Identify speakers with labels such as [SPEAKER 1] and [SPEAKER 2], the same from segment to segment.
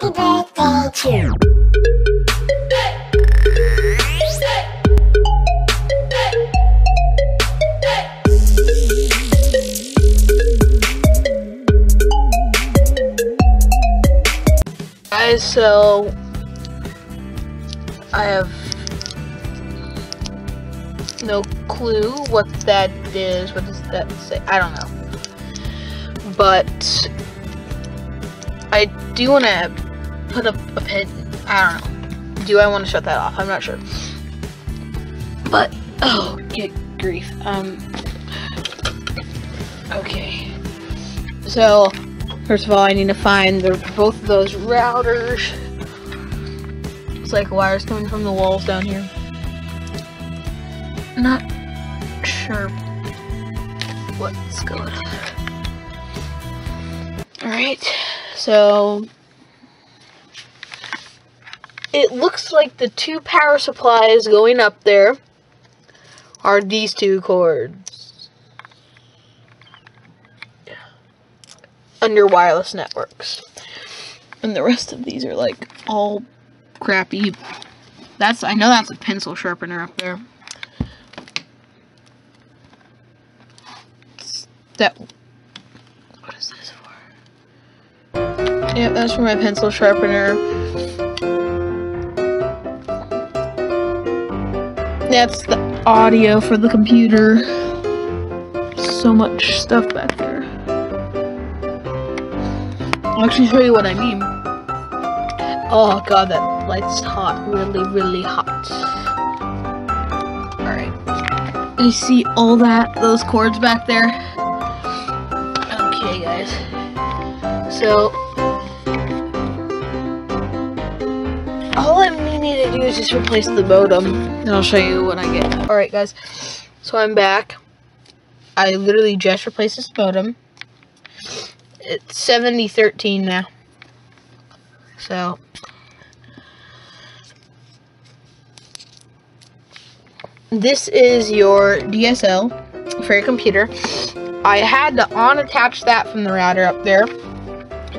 [SPEAKER 1] Happy birthday to
[SPEAKER 2] Guys, so I have no clue what that is. What does that say? I don't know. But I do want to put up a pin. I don't know. Do I want to shut that off? I'm not sure. But oh, get grief. Um. Okay. So first of all, I need to find the both of those routers. It's like wires coming from the walls down here. Not sure what's going on. Alright, so it looks like the two power supplies going up there are these two cords under wireless networks. And the rest of these are like all crappy. That's I know that's a pencil sharpener up there. That what is this for? Yep, that's for my pencil sharpener. That's the audio for the computer. So much stuff back there. I'll actually show you what I mean. Oh god, that light's hot. Really, really hot. Alright. You see all that, those cords back there? Okay, guys. So, need to do is just replace the modem, and I'll show you when I get. Alright, guys. So I'm back. I literally just replaced this modem. It's 7013 now. So. This is your DSL for your computer. I had to unattach that from the router up there.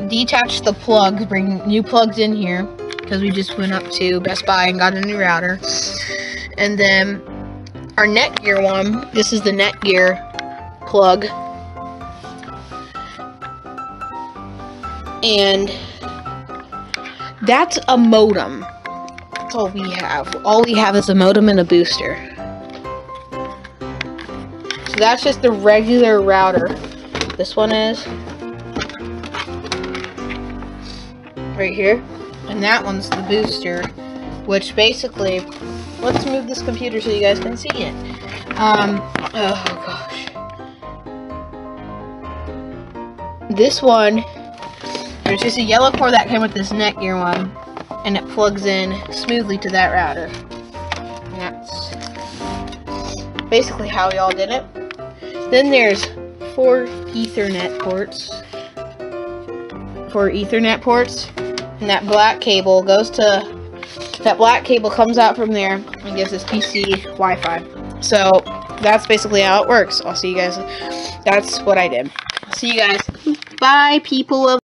[SPEAKER 2] Detach the plugs, bring new plugs in here. Because we just went up to Best Buy and got a new router. And then our Netgear one, this is the Netgear plug. And that's a modem. That's all we have. All we have is a modem and a booster. So that's just the regular router. This one is right here. And that one's the booster, which basically, let's move this computer so you guys can see it. Um, oh gosh. This one, there's just a yellow cord that came with this Netgear one, and it plugs in smoothly to that router. And that's basically how we all did it. Then there's four Ethernet ports. Four Ethernet ports. And that black cable goes to... That black cable comes out from there and gives this PC Wi-Fi. So, that's basically how it works. I'll see you guys. That's what I did. See you guys. Bye, people of...